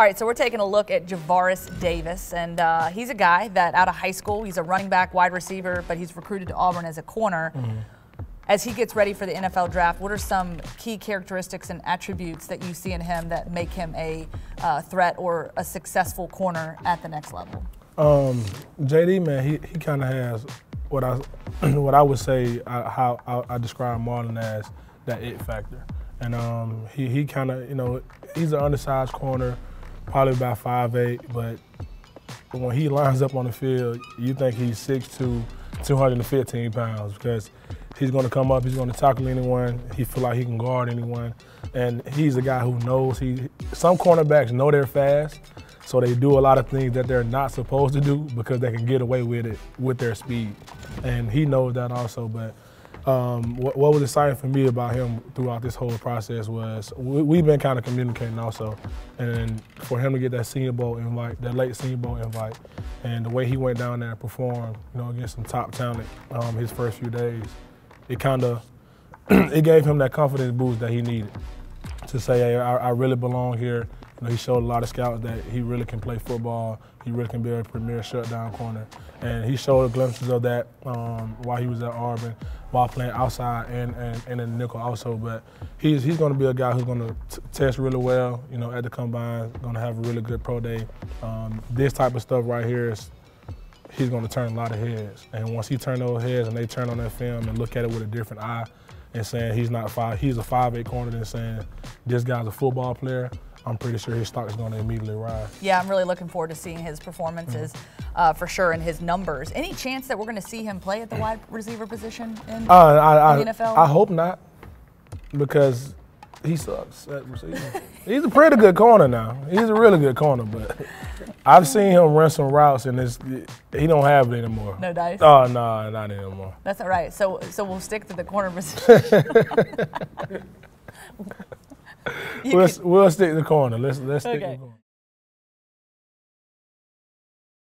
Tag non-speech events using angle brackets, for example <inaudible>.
All right, so we're taking a look at Javaris Davis, and uh, he's a guy that out of high school, he's a running back, wide receiver, but he's recruited to Auburn as a corner. Mm-hmm. As he gets ready for the NFL draft, what are some key characteristics and attributes that you see in him that make him a uh, threat or a successful corner at the next level? Um, JD, man, he, he kind of has what I <clears throat> what I would say I, uh, how I, I, describe Marlon as that it factor, and um, he he kind of you know he's an undersized corner probably about five eight, but when he lines up on the field, you think he's 6'2", 215 pounds because he's going to come up, he's going to tackle anyone, he feel like he can guard anyone, and he's a guy who knows he. Some cornerbacks know they're fast, so they do a lot of things that they're not supposed to do because they can get away with it with their speed, and he knows that also, but um, what, what, was exciting for me about him throughout this whole process was we, have been kind of communicating also, and for him to get that Senior Bowl invite, that late Senior Bowl invite, and the way he went down there and performed, you know, against some top talent um, his first few days, it kind of <clears throat> it gave him that confidence boost that he needed to say, hey, I, I really belong here. You know, he showed a lot of scouts that he really can play football. He really can be a premier shutdown corner, and he showed glimpses of that um, while he was at Auburn, while playing outside and and, and in the nickel also. But he's he's going to be a guy who's going to test really well. You know, at the combine, going to have a really good pro day. Um, this type of stuff right here is he's going to turn a lot of heads. And once he turn those heads and they turn on that film and look at it with a different eye and saying he's not five, he's a five eight corner and saying this guy's a football player. I'm pretty sure his stock is going to immediately rise. Yeah, I'm really looking forward to seeing his performances mm-hmm. uh, for sure and his numbers. Any chance that we're going to see him play at the wide receiver position in, uh, I, in the NFL? I hope not, because he sucks at receiver. He's a pretty good corner now. He's a really good corner, but <laughs> I've seen him run some routes and it's, he don't have it anymore. No dice. Oh no, nah, not anymore. That's all right. So so we'll stick to the corner position. <laughs> <laughs> we'll, we'll stick to the corner. Let's let's stick okay. to the corner.